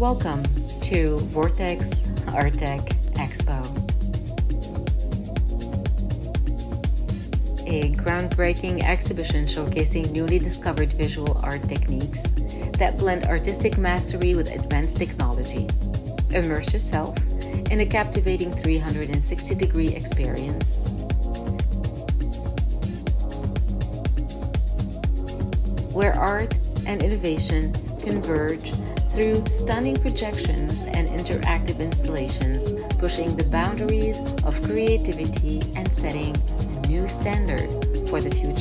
Welcome to Vortex Artec Expo. A groundbreaking exhibition showcasing newly discovered visual art techniques that blend artistic mastery with advanced technology. Immerse yourself in a captivating 360 degree experience. Where art and innovation converge through stunning projections and interactive installations, pushing the boundaries of creativity and setting a new standard for the future.